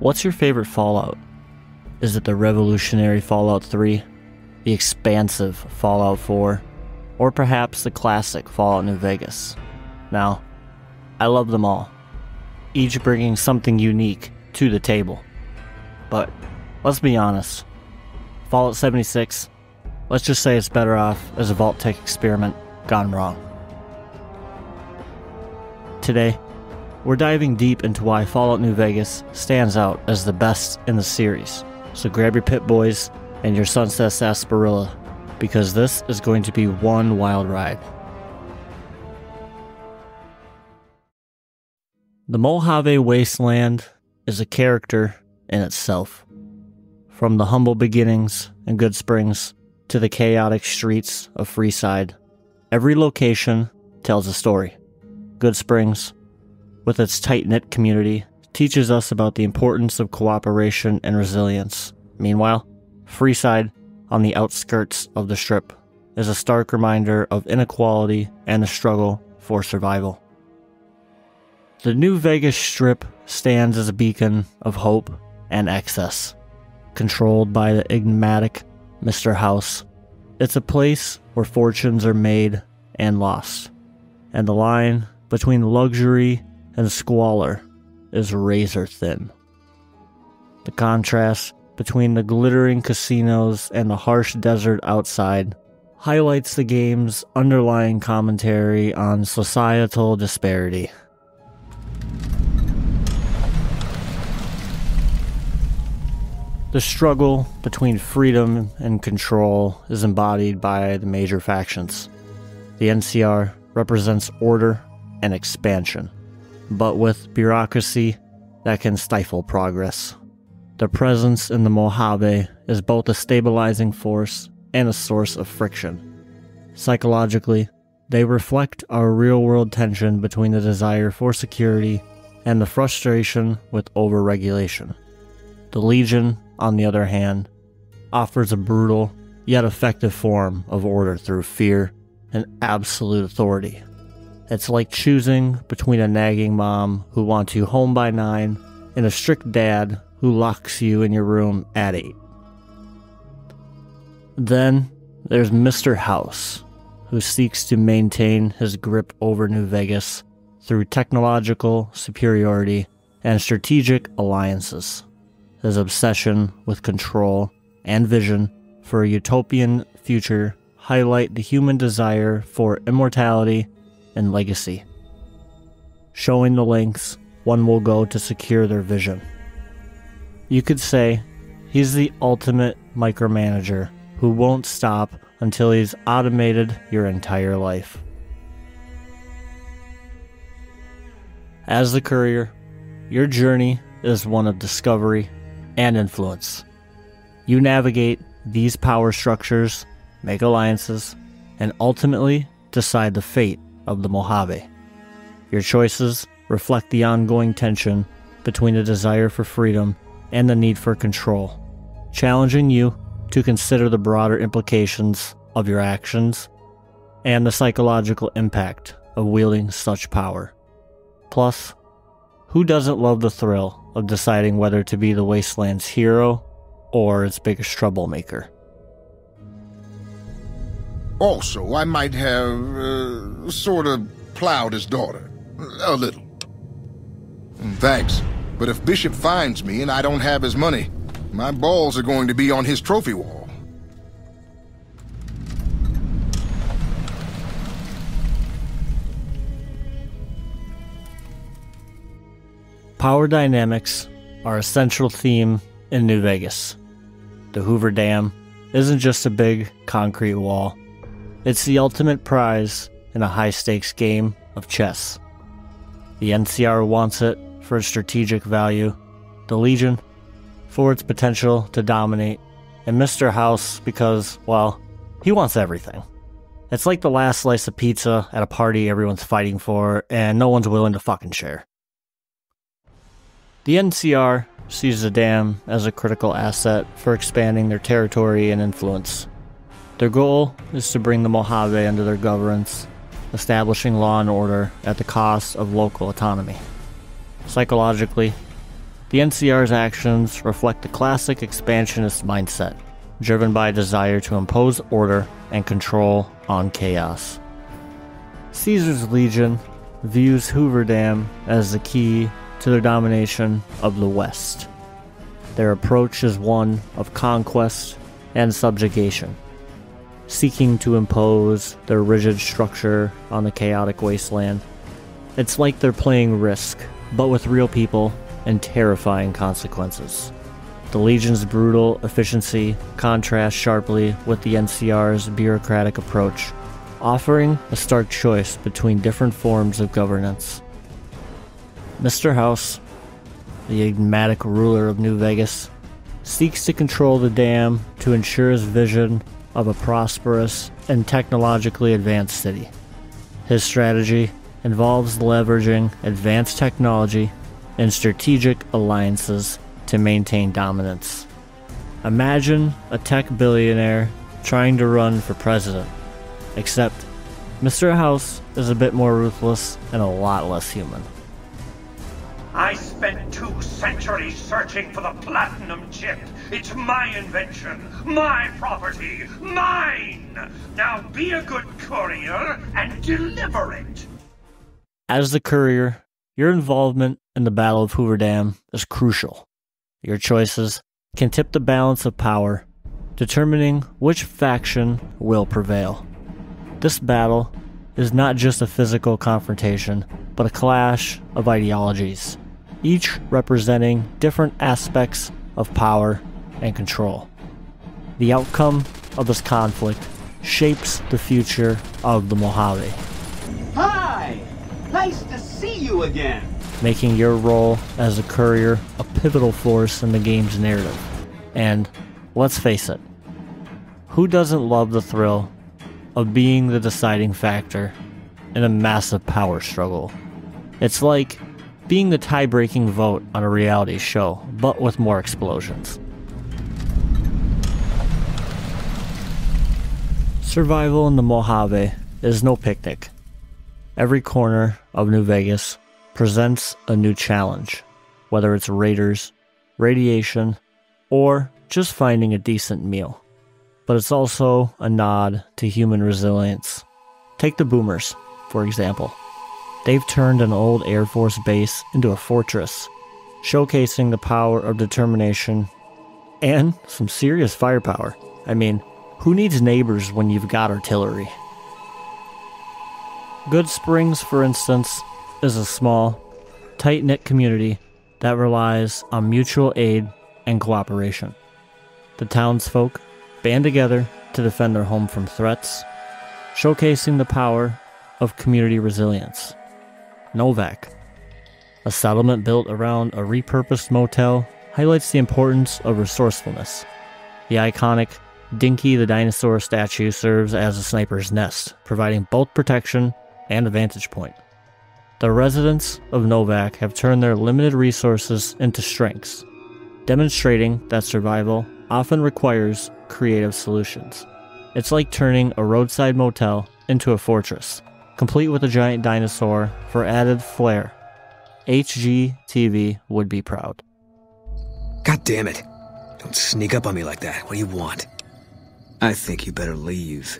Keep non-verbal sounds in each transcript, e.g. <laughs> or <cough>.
What's your favorite Fallout? Is it the revolutionary Fallout 3, the expansive Fallout 4, or perhaps the classic Fallout New Vegas? Now, I love them all, each bringing something unique to the table. But let's be honest Fallout 76, let's just say it's better off as a Vault-Tec experiment gone wrong. Today, we're diving deep into why Fallout New Vegas stands out as the best in the series. So grab your Pip Boys and your Sunset Sarsaparilla, because this is going to be one wild ride. The Mojave Wasteland is a character in itself. From the humble beginnings in Goodsprings to the chaotic streets of Freeside, every location tells a story. Goodsprings, with its tight knit community, teaches us about the importance of cooperation and resilience. Meanwhile, Freeside, on the outskirts of the Strip, is a stark reminder of inequality and the struggle for survival. The New Vegas Strip stands as a beacon of hope and excess. Controlled by the enigmatic Mr. House, it's a place where fortunes are made and lost, and the line between luxury and squalor is razor thin. The contrast between the glittering casinos and the harsh desert outside highlights the game's underlying commentary on societal disparity. The struggle between freedom and control is embodied by the major factions. The NCR represents order and expansion, but with bureaucracy that can stifle progress. The presence in the Mojave is both a stabilizing force and a source of friction. Psychologically, they reflect our real world tension between the desire for security and the frustration with overregulation. The Legion on the other hand, offers a brutal yet effective form of order through fear and absolute authority. It's like choosing between a nagging mom who wants you home by 9 and a strict dad who locks you in your room at 8. Then there's Mr. House, who seeks to maintain his grip over New Vegas through technological superiority and strategic alliances his obsession with control and vision for a utopian future highlight the human desire for immortality and legacy, showing the lengths one will go to secure their vision. You could say he's the ultimate micromanager who won't stop until he's automated your entire life. As the courier, your journey is one of discovery and influence. You navigate these power structures, make alliances, and ultimately decide the fate of the Mojave. Your choices reflect the ongoing tension between the desire for freedom and the need for control, challenging you to consider the broader implications of your actions and the psychological impact of wielding such power. Plus, who doesn't love the thrill of deciding whether to be the wasteland's hero or its biggest troublemaker? Also, I might have, uh, sort of plowed his daughter. A little. Thanks. But if Bishop finds me and I don't have his money, my balls are going to be on his trophy wall. Power dynamics are a central theme in New Vegas. The Hoover Dam isn't just a big concrete wall, it's the ultimate prize in a high stakes game of chess. The NCR wants it for its strategic value, the Legion for its potential to dominate, and Mr. House because, well, he wants everything. It's like the last slice of pizza at a party everyone's fighting for, and no one's willing to fucking share. The NCR sees the dam as a critical asset for expanding their territory and influence. Their goal is to bring the Mojave under their governance, establishing law and order at the cost of local autonomy. Psychologically, The NCR's actions reflect the classic expansionist mindset, driven by a desire to impose order and control on chaos. Caesar's Legion views Hoover Dam as the key to their domination of the West. Their approach is one of conquest and subjugation, seeking to impose their rigid structure on the chaotic wasteland. It's like they're playing Risk, but with real people and terrifying consequences. The Legion's brutal efficiency contrasts sharply with the NCR's bureaucratic approach, offering a stark choice between different forms of governance. Mr. House, the enigmatic ruler of New Vegas, seeks to control the dam to ensure his vision of a prosperous and technologically advanced city. His strategy involves leveraging advanced technology and strategic alliances to maintain dominance. Imagine a tech billionaire trying to run for president, except Mr. House is a bit more ruthless and a lot less human. I spent two centuries searching for the platinum chip. It's my invention, my property, mine! Now be a good courier and deliver it! As the courier, your involvement in the Battle of Hoover Dam is crucial. Your choices can tip the balance of power, determining which faction will prevail. This battle is not just a physical confrontation, but a clash of ideologies, each representing different aspects of power and control. The outcome of this conflict shapes the future of the Mojave. Hi! Nice to see you again! making your role as a courier a pivotal force in the game's narrative. And let's face it, who doesn't love the thrill of being the deciding factor in a massive power struggle? It's like being the tie breaking vote on a reality show, but with more explosions. Survival in the Mojave is no picnic. Every corner of New Vegas presents a new challenge, whether it's raiders, radiation, or just finding a decent meal. But it's also a nod to human resilience. Take the boomers, for example. They've turned an old Air Force base into a fortress, showcasing the power of determination and some serious firepower. I mean, who needs neighbors when you've got artillery? Goodsprings, for instance, is a small, tight knit community that relies on mutual aid and cooperation. The townsfolk band together to defend their home from threats, showcasing the power of community resilience. Novac, a settlement built around a repurposed motel, highlights the importance of resourcefulness. The iconic Dinky the dinosaur statue serves as a sniper's nest, providing both protection and a vantage point. The residents of Novac have turned their limited resources into strengths, demonstrating that survival often requires creative solutions. It's like turning a roadside motel into a fortress, complete with a giant dinosaur for added flair. HGTV would be proud. God damn it. Don't sneak up on me like that. What do you want? I think you better leave.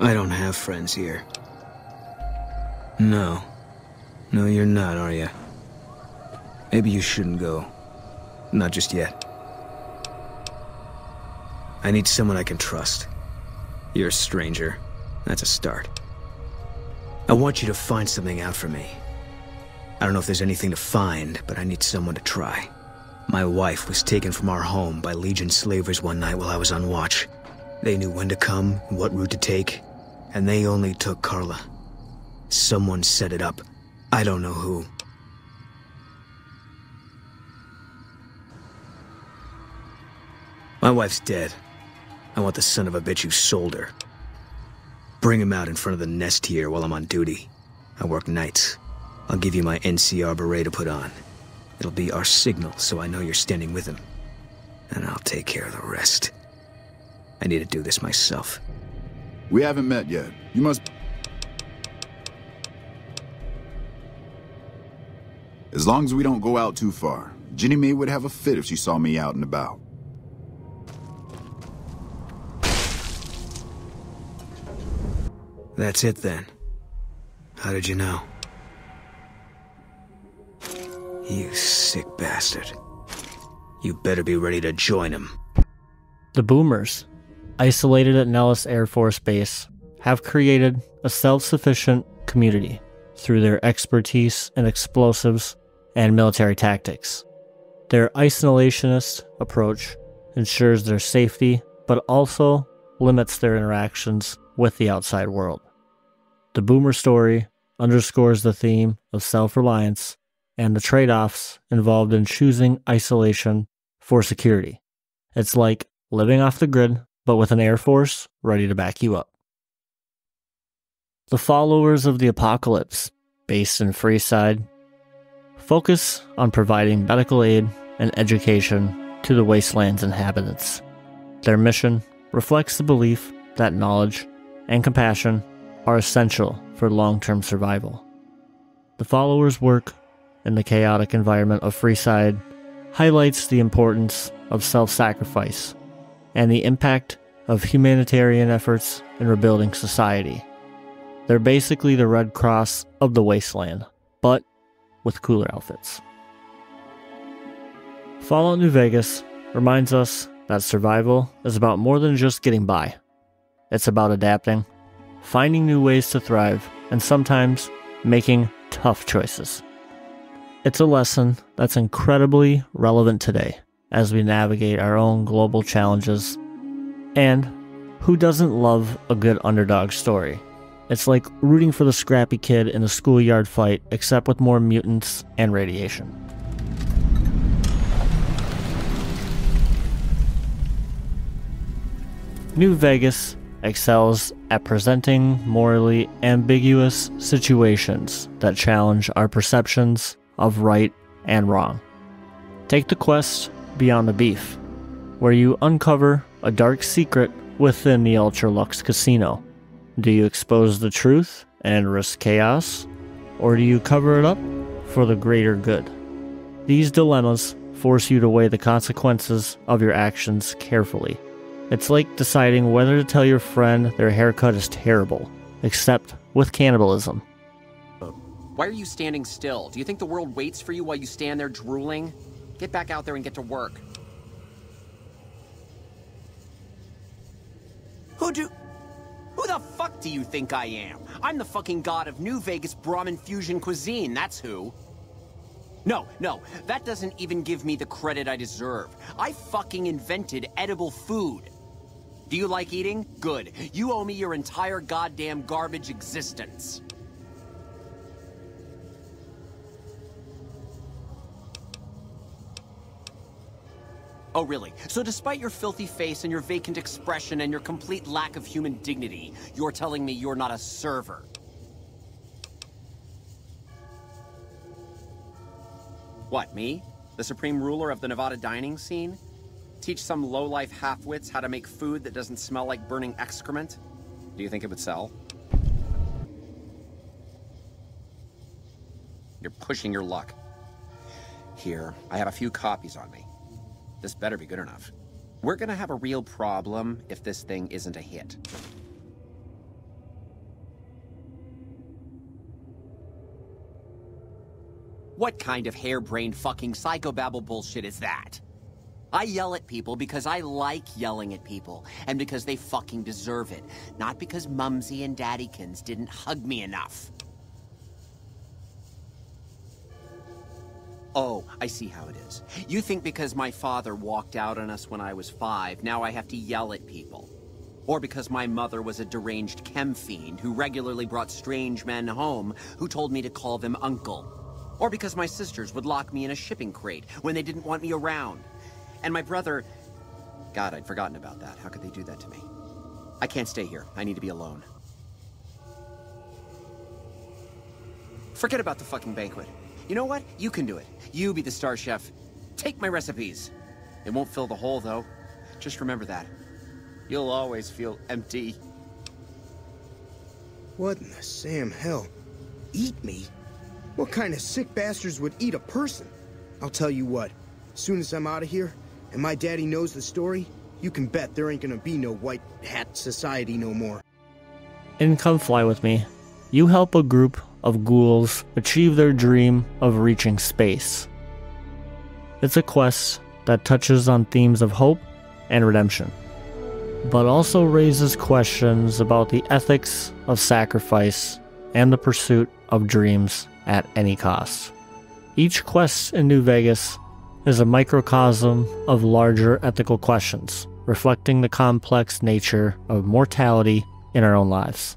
I don't have friends here. No. No, you're not, are you? Maybe you shouldn't go. Not just yet. I need someone I can trust. You're a stranger. That's a start. I want you to find something out for me. I don't know if there's anything to find, but I need someone to try. My wife was taken from our home by Legion slavers one night while I was on watch. They knew when to come, what route to take, and they only took Carla. Someone set it up. I don't know who. My wife's dead. I want the son of a bitch who sold her. Bring him out in front of the nest here while I'm on duty. I work nights. I'll give you my NCR beret to put on. It'll be our signal so I know you're standing with him. And I'll take care of the rest. I need to do this myself. We haven't met yet. You must As long as we don't go out too far. Jeannie May would have a fit if she saw me out and about. That's it then. How did you know? You sick bastard. You better be ready to join him. The Boomers, isolated at Nellis Air Force Base, have created a self sufficient community through their expertise in explosives and military tactics. Their isolationist approach ensures their safety, but also limits their interactions with the outside world. The Boomer story underscores the theme of self reliance and the trade offs involved in choosing isolation for security. It's like living off the grid, but with an Air Force ready to back you up. The followers of the apocalypse, based in Freeside, focus on providing medical aid and education to the wasteland's inhabitants. Their mission reflects the belief that knowledge and compassion are essential for long term survival. The followers' work in the chaotic environment of Freeside highlights the importance of self sacrifice and the impact of humanitarian efforts in rebuilding society. They're basically the Red Cross of the wasteland, but with cooler outfits. Fallout New Vegas reminds us that survival is about more than just getting by. It's about adapting, finding new ways to thrive, and sometimes making tough choices. It's a lesson that's incredibly relevant today as we navigate our own global challenges. And who doesn't love a good underdog story? It's like rooting for the scrappy kid in a schoolyard fight, except with more mutants and radiation. New Vegas excels at presenting morally ambiguous situations that challenge our perceptions of right and wrong. Take the quest Beyond the Beef, where you uncover a dark secret within the Ultra-Luxe Casino. Do you expose the truth and risk chaos, or do you cover it up for the greater good? These dilemmas force you to weigh the consequences of your actions carefully. It's like deciding whether to tell your friend their haircut is terrible, except with cannibalism. Why are you standing still? Do you think the world waits for you while you stand there drooling? Get back out there and get to work. Who do... Who the fuck do you think I am? I'm the fucking god of New Vegas Brahmin fusion cuisine, that's who. No, no, that doesn't even give me the credit I deserve. I fucking invented edible food. Do you like eating? Good. You owe me your entire goddamn garbage existence. Oh, really? So despite your filthy face and your vacant expression and your complete lack of human dignity, you're telling me you're not a server? What, me? The supreme ruler of the Nevada dining scene? Teach some low-life half-wits how to make food that doesn't smell like burning excrement? Do you think it would sell? You're pushing your luck. Here, I have a few copies on me. This better be good enough. We're gonna have a real problem if this thing isn't a hit. What kind of harebrained fucking psychobabble bullshit is that? I yell at people because I like yelling at people, and because they fucking deserve it. Not because Mumsy and Daddykins didn't hug me enough. Oh, I see how it is. You think because my father walked out on us when I was five, now I have to yell at people. Or because my mother was a deranged chem fiend who regularly brought strange men home who told me to call them uncle. Or because my sisters would lock me in a shipping crate when they didn't want me around. And my brother... God, I'd forgotten about that. How could they do that to me? I can't stay here. I need to be alone. Forget about the fucking banquet. You know what? You can do it. You be the star chef. Take my recipes. It won't fill the hole, though. Just remember that. You'll always feel empty. What in the Sam hell? Eat me? What kind of sick bastards would eat a person? I'll tell you what, as soon as I'm out of here, and my daddy knows the story, you can bet there ain't gonna be no white hat society no more. And Come Fly With Me, you help a group of ghouls achieve their dream of reaching space. It's a quest that touches on themes of hope and redemption, but also raises questions about the ethics of sacrifice and the pursuit of dreams at any cost. Each quest in New Vegas is a microcosm of larger ethical questions, reflecting the complex nature of mortality in our own lives.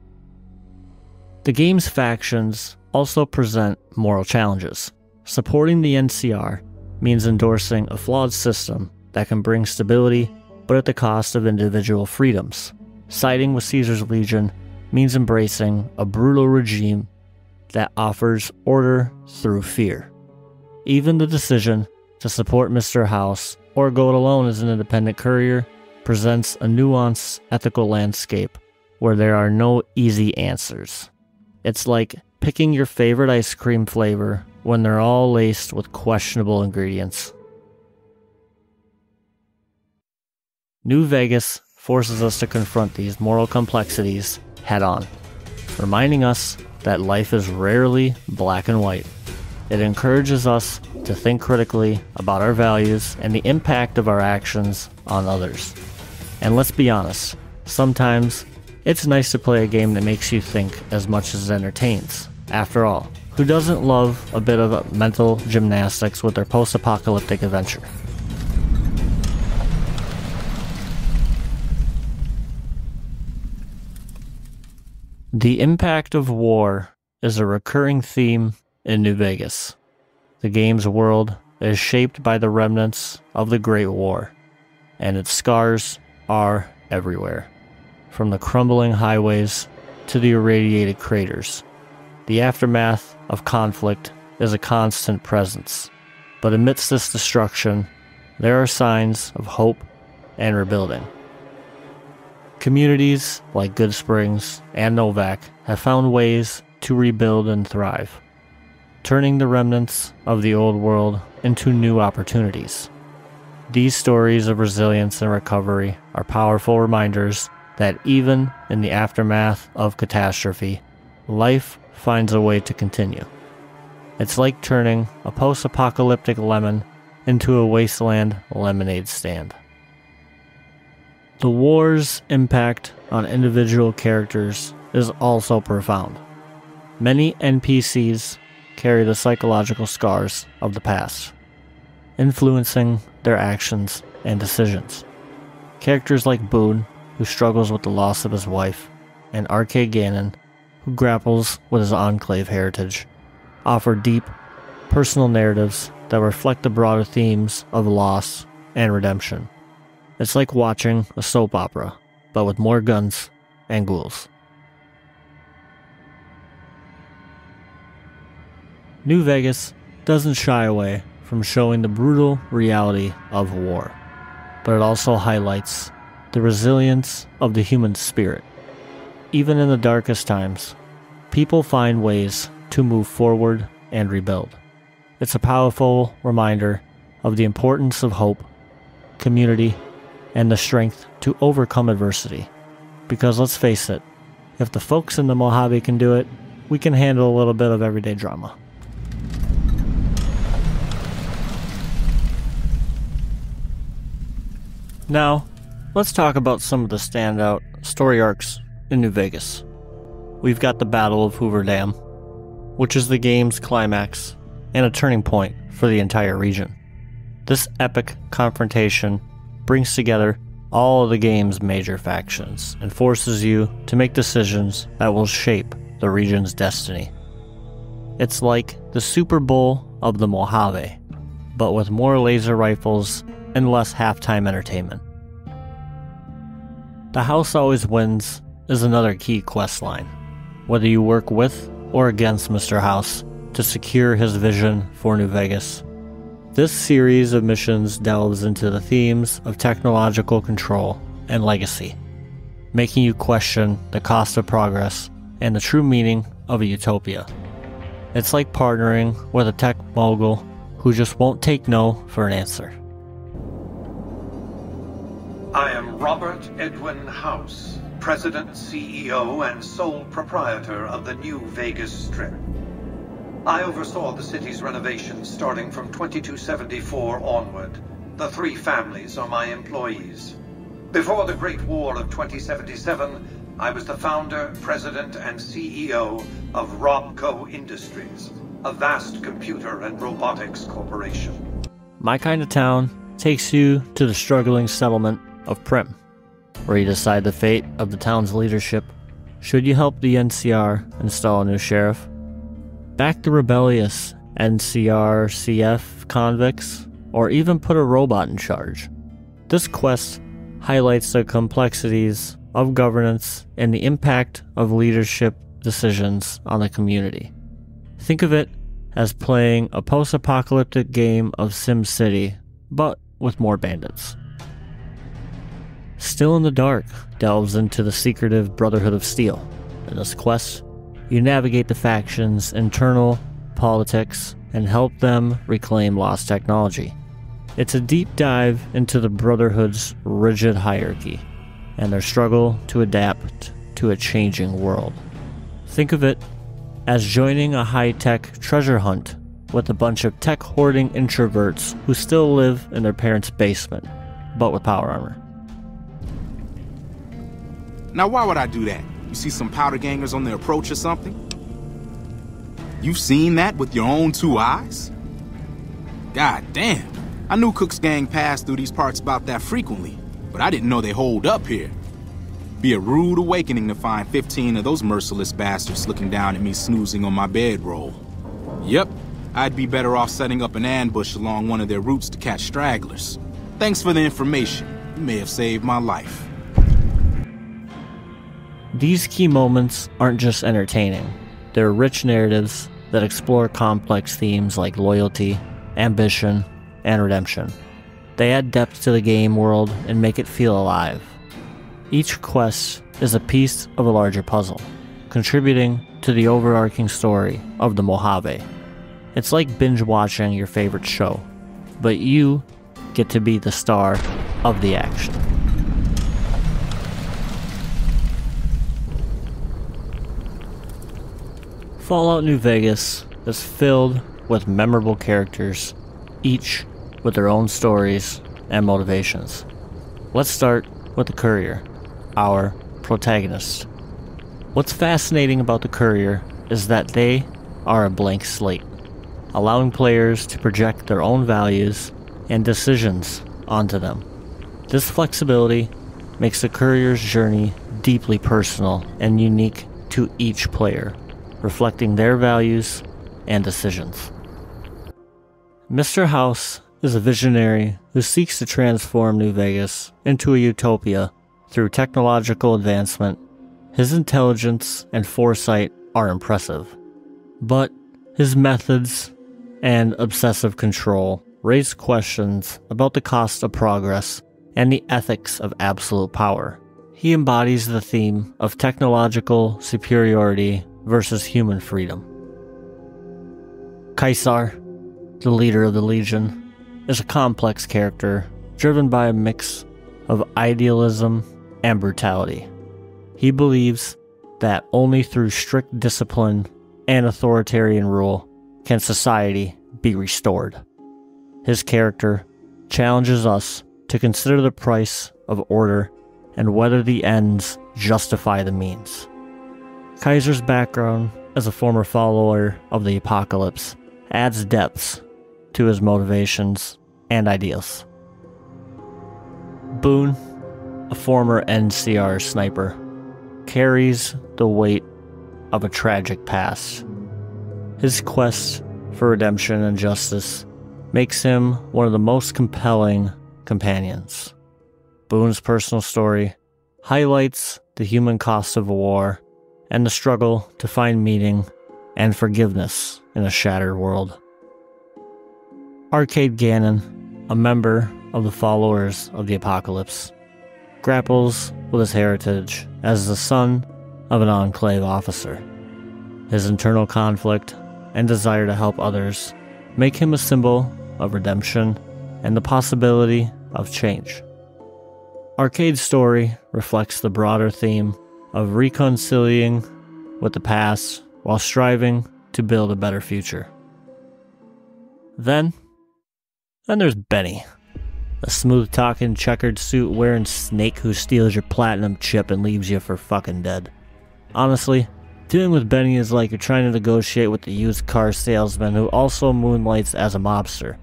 The game's factions also present moral challenges. Supporting the NCR means endorsing a flawed system that can bring stability, but at the cost of individual freedoms. Siding with Caesar's Legion means embracing a brutal regime that offers order through fear. Even the decision to support Mr. House or go it alone as an independent courier presents a nuanced ethical landscape where there are no easy answers. It's like picking your favorite ice cream flavor when they're all laced with questionable ingredients. New Vegas forces us to confront these moral complexities head on, reminding us that life is rarely black and white. It encourages us to think critically about our values and the impact of our actions on others. And let's be honest, sometimes it's nice to play a game that makes you think as much as it entertains. After all, who doesn't love a bit of mental gymnastics with their post apocalyptic adventure? The impact of war is a recurring theme in New Vegas. The game's world is shaped by the remnants of the Great War, and its scars are everywhere, from the crumbling highways to the irradiated craters. The aftermath of conflict is a constant presence, but amidst this destruction, there are signs of hope and rebuilding. Communities like Goodsprings and Novac have found ways to rebuild and thrive, turning the remnants of the old world into new opportunities. These stories of resilience and recovery are powerful reminders that even in the aftermath of catastrophe, life finds a way to continue. It's like turning a post apocalyptic lemon into a wasteland lemonade stand. The war's impact on individual characters is also profound. Many NPCs carry the psychological scars of the past, influencing their actions and decisions. Characters like Boone, who struggles with the loss of his wife, and Arcade Gannon, who grapples with his Enclave heritage, offer deep, personal narratives that reflect the broader themes of loss and redemption. It's like watching a soap opera, but with more guns and ghouls. New Vegas doesn't shy away from showing the brutal reality of war, but it also highlights the resilience of the human spirit. Even in the darkest times, people find ways to move forward and rebuild. It's a powerful reminder of the importance of hope, community, and the strength to overcome adversity. Because let's face it, if the folks in the Mojave can do it, we can handle a little bit of everyday drama. Now, let's talk about some of the standout story arcs in New Vegas. We've got the Battle of Hoover Dam, which is the game's climax and a turning point for the entire region. This epic confrontation brings together all of the game's major factions and forces you to make decisions that will shape the region's destiny. It's like the Super Bowl of the Mojave, but with more laser rifles and less halftime entertainment. The House Always Wins is another key quest line. Whether you work with or against Mr. House to secure his vision for New Vegas, this series of missions delves into the themes of technological control and legacy, making you question the cost of progress and the true meaning of a utopia. It's like partnering with a tech mogul who just won't take no for an answer. Robert Edwin House, President, CEO, and sole proprietor of the New Vegas Strip. I oversaw the city's renovations starting from 2274 onward. The three families are my employees. Before the Great War of 2077, I was the founder, president, and CEO of Robco Industries, a vast computer and robotics corporation. My Kind of Town takes you to the struggling settlement of Primm, where you decide the fate of the town's leadership. Should you help the NCR install a new sheriff? Back the rebellious NCR CF convicts, or even put a robot in charge? This quest highlights the complexities of governance and the impact of leadership decisions on the community. Think of it as playing a post apocalyptic game of SimCity, but with more bandits. Still in the Dark delves into the secretive Brotherhood of Steel. In this quest, you navigate the faction's internal politics and help them reclaim lost technology. It's a deep dive into the Brotherhood's rigid hierarchy and their struggle to adapt to a changing world. Think of it as joining a high tech treasure hunt with a bunch of tech hoarding introverts who still live in their parents' basement, but with power armor. Now, why would I do that? You see some powder gangers on the approach or something? You've seen that with your own two eyes? God damn. I knew Cook's gang passed through these parts about that frequently, but I didn't know they hold up here. Be a rude awakening to find 15 of those merciless bastards looking down at me snoozing on my bedroll. Yep, I'd be better off setting up an ambush along one of their routes to catch stragglers. Thanks for the information. You may have saved my life. These key moments aren't just entertaining, they're rich narratives that explore complex themes like loyalty, ambition, and redemption. They add depth to the game world and make it feel alive. Each quest is a piece of a larger puzzle, contributing to the overarching story of the Mojave. It's like binge watching your favorite show, but you get to be the star of the action. Fallout New Vegas is filled with memorable characters, each with their own stories and motivations. Let's start with the Courier, our protagonist. What's fascinating about the Courier is that they are a blank slate, allowing players to project their own values and decisions onto them. This flexibility makes the Courier's journey deeply personal and unique to each player reflecting their values and decisions. Mr. House is a visionary who seeks to transform New Vegas into a utopia through technological advancement. His intelligence and foresight are impressive, but his methods and obsessive control raise questions about the cost of progress and the ethics of absolute power. He embodies the theme of technological superiority versus human freedom. Caesar, the leader of the Legion, is a complex character driven by a mix of idealism and brutality. He believes that only through strict discipline and authoritarian rule can society be restored. His character challenges us to consider the price of order and whether the ends justify the means. Caesar's background as a former follower of the apocalypse adds depths to his motivations and ideals. Boone, a former NCR sniper, carries the weight of a tragic past. His quest for redemption and justice makes him one of the most compelling companions. Boone's personal story highlights the human cost of war and the struggle to find meaning and forgiveness in a shattered world. Arcade Gannon, a member of the followers of the apocalypse, grapples with his heritage as the son of an Enclave officer. His internal conflict and desire to help others make him a symbol of redemption and the possibility of change. Arcade's story reflects the broader theme of reconciling with the past while striving to build a better future. Then, then there's Benny, a smooth talking, checkered suit wearing snake who steals your platinum chip and leaves you for fucking dead. Honestly, dealing with Benny is like you're trying to negotiate with the used car salesman who also moonlights as a mobster.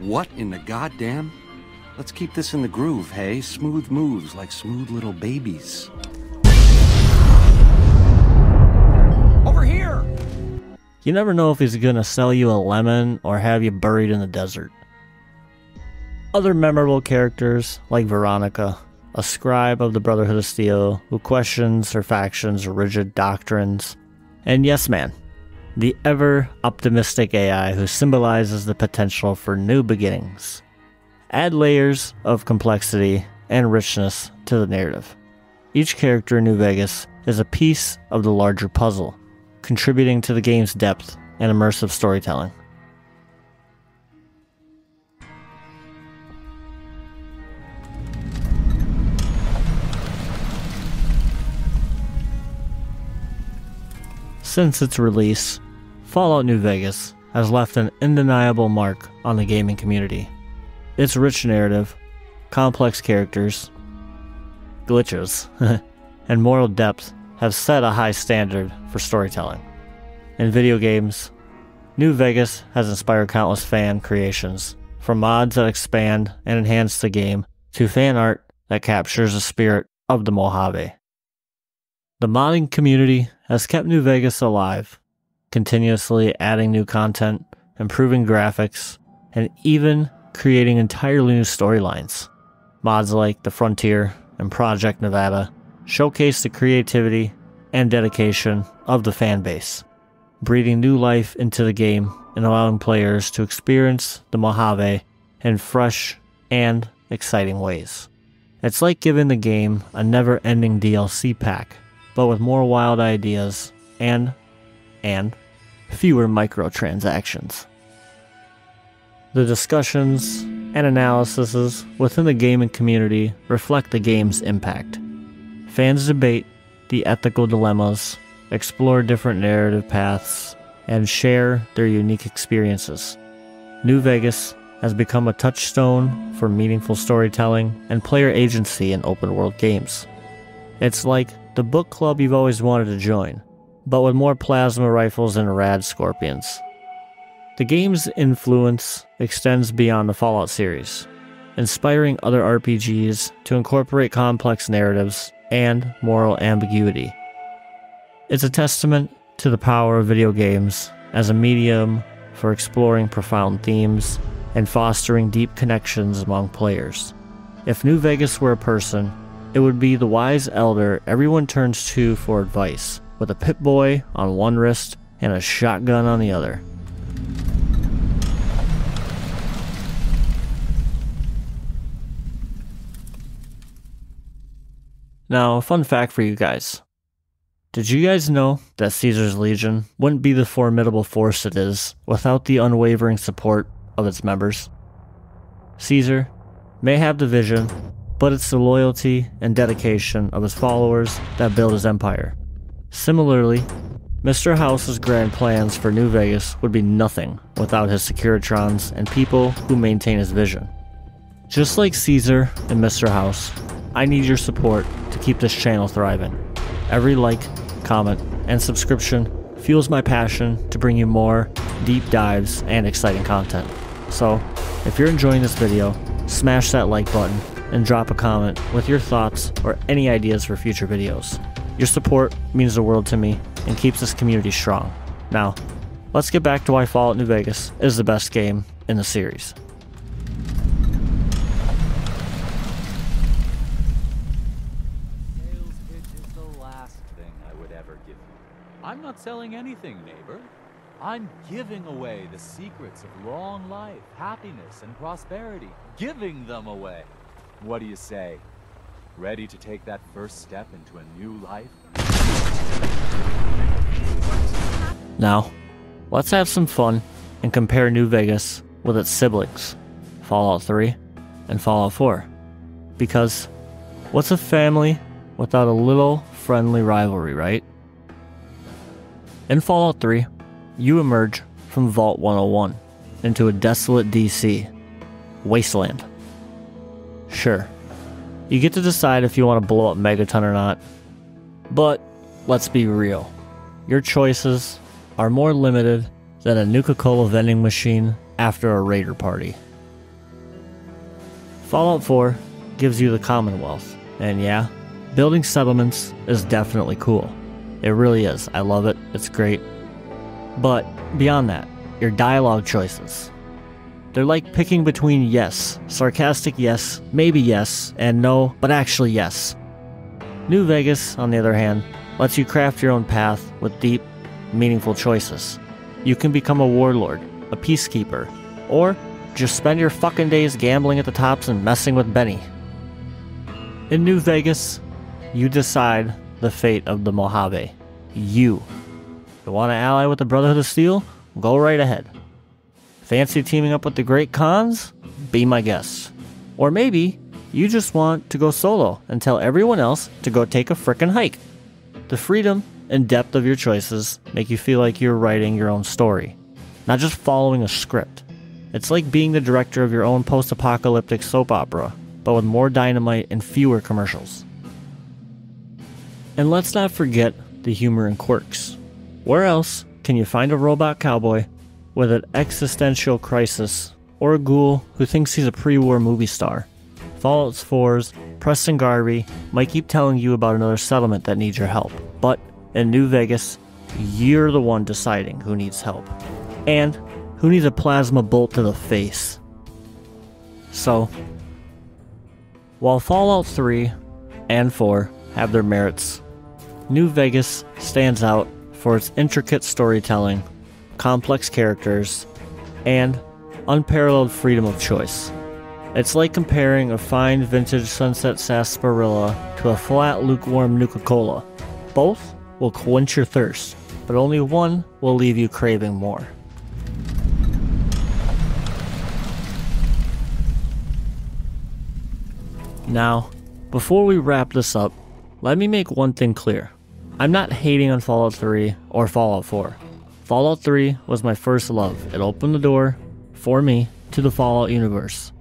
What in the goddamn? Let's keep this in the groove, hey? Smooth moves like smooth little babies. You never know if he's gonna sell you a lemon or have you buried in the desert. Other memorable characters, like Veronica, a scribe of the Brotherhood of Steel who questions her faction's rigid doctrines, and Yes Man, the ever optimistic AI who symbolizes the potential for new beginnings. Add layers of complexity and richness to the narrative. Each character in New Vegas is a piece of the larger puzzle, contributing to the game's depth and immersive storytelling. Since its release, Fallout New Vegas has left an undeniable mark on the gaming community. Its rich narrative, complex characters, glitches, <laughs> and moral depth have set a high standard for storytelling. In video games, New Vegas has inspired countless fan creations, from mods that expand and enhance the game to fan art that captures the spirit of the Mojave. The modding community has kept New Vegas alive, continuously adding new content, improving graphics, and even creating entirely new storylines. Mods like The Frontier and Project Nevada showcase the creativity and dedication of the fan base, breathing new life into the game and allowing players to experience the Mojave in fresh and exciting ways. It's like giving the game a never ending DLC pack, but with more wild ideas and, and fewer microtransactions. The discussions and analyses within the gaming community reflect the game's impact. Fans debate the ethical dilemmas, explore different narrative paths, and share their unique experiences. New Vegas has become a touchstone for meaningful storytelling and player agency in open world games. It's like the book club you've always wanted to join, but with more plasma rifles and rad scorpions. The game's influence extends beyond the Fallout series, inspiring other RPGs to incorporate complex narratives and moral ambiguity. It's a testament to the power of video games as a medium for exploring profound themes and fostering deep connections among players. If New Vegas were a person, it would be the wise elder everyone turns to for advice, with a Pip Boy on one wrist and a shotgun on the other. Now, a fun fact for you guys. Did you guys know that Caesar's Legion wouldn't be the formidable force it is without the unwavering support of its members? Caesar may have the vision, but it's the loyalty and dedication of his followers that build his empire. Similarly, Mr. House's grand plans for New Vegas would be nothing without his Securitrons and people who maintain his vision. Just like Caesar and Mr. House, I need your support to keep this channel thriving. Every like, comment, and subscription fuels my passion to bring you more deep dives and exciting content. So, if you're enjoying this video, smash that like button and drop a comment with your thoughts or any ideas for future videos. Your support means the world to me and keeps this community strong. Now, let's get back to why Fallout New Vegas is the best game in the series. I'm not selling anything, neighbor. I'm giving away the secrets of long life, happiness, and prosperity. Giving them away. What do you say? Ready to take that first step into a new life? Now, let's have some fun and compare New Vegas with its siblings, Fallout 3 and Fallout 4. Because what's a family without a little friendly rivalry, right? In Fallout 3, you emerge from Vault 101 into a desolate DC, wasteland. Sure, you get to decide if you want to blow up Megaton or not, but let's be real. Your choices are more limited than a Nuka Cola vending machine after a raider party. Fallout 4 gives you the Commonwealth, and yeah, building settlements is definitely cool. It really is. I love it. It's great. But beyond that, your dialogue choices. They're like picking between yes, sarcastic yes, maybe yes, and no, but actually yes. New Vegas, on the other hand, lets you craft your own path with deep, meaningful choices. You can become a warlord, a peacekeeper, or just spend your fucking days gambling at the tops and messing with Benny. In New Vegas, you decide the fate of the Mojave. You. You want to ally with the Brotherhood of Steel? Go right ahead. Fancy teaming up with the Great Khans? Be my guest. Or maybe you just want to go solo and tell everyone else to go take a frickin' hike. The freedom and depth of your choices make you feel like you're writing your own story, not just following a script. It's like being the director of your own post apocalyptic soap opera, but with more dynamite and fewer commercials. And let's not forget the humor and quirks. Where else can you find a robot cowboy with an existential crisis or a ghoul who thinks he's a pre war movie star? Fallout 4's Preston Garvey might keep telling you about another settlement that needs your help, but in New Vegas, you're the one deciding who needs help. And who needs a plasma bolt to the face. So, while Fallout 3 and 4 have their merits, New Vegas stands out for its intricate storytelling, complex characters, and unparalleled freedom of choice. It's like comparing a fine vintage Sunset Sarsaparilla to a flat, lukewarm Nuka Cola. Both will quench your thirst, but only one will leave you craving more. Now, before we wrap this up, let me make one thing clear. I'm not hating on Fallout 3 or Fallout 4. Fallout 3 was my first love. It opened the door, for me, to the Fallout universe.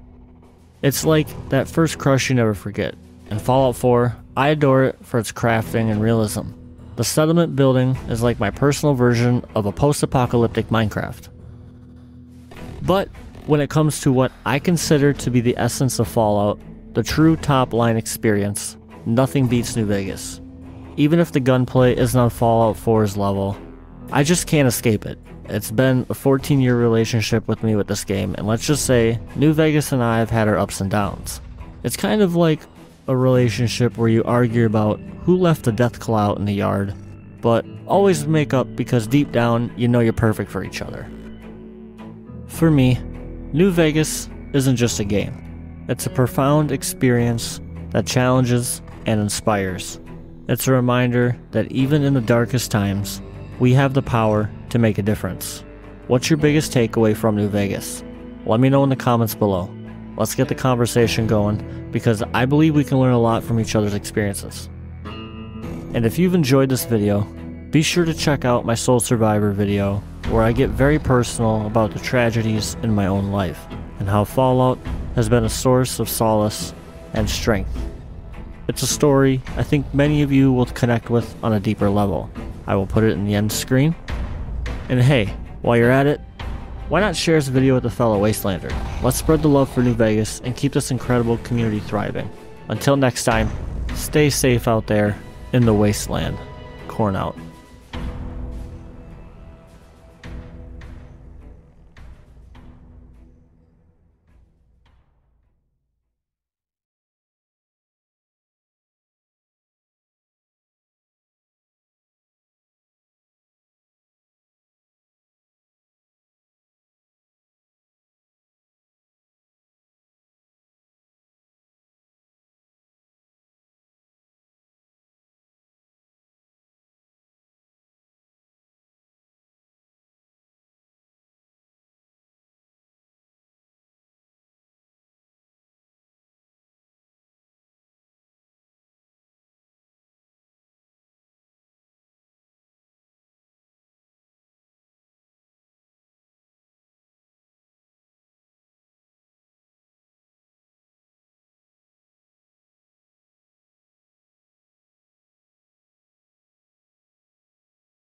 It's like that first crush you never forget. In Fallout 4, I adore it for its crafting and realism. The settlement building is like my personal version of a post apocalyptic Minecraft. But when it comes to what I consider to be the essence of Fallout, the true top line experience, nothing beats New Vegas. Even if the gunplay isn't on Fallout 4's level, I just can't escape it. It's been a 14 year relationship with me with this game, and let's just say New Vegas and I have had our ups and downs. It's kind of like a relationship where you argue about who left the Deathclaw out in the yard, but always make up because deep down you know you're perfect for each other. For me, New Vegas isn't just a game, it's a profound experience that challenges and inspires. It's a reminder that even in the darkest times, we have the power to make a difference. What's your biggest takeaway from New Vegas? Let me know in the comments below. Let's get the conversation going because I believe we can learn a lot from each other's experiences. And if you've enjoyed this video, be sure to check out my Sole Survivor video where I get very personal about the tragedies in my own life and how Fallout has been a source of solace and strength. It's a story I think many of you will connect with on a deeper level. I will put it in the end screen. And hey, while you're at it, why not share this video with a fellow Wastelander? Let's spread the love for New Vegas and keep this incredible community thriving. Until next time, stay safe out there in the wasteland. Corn out.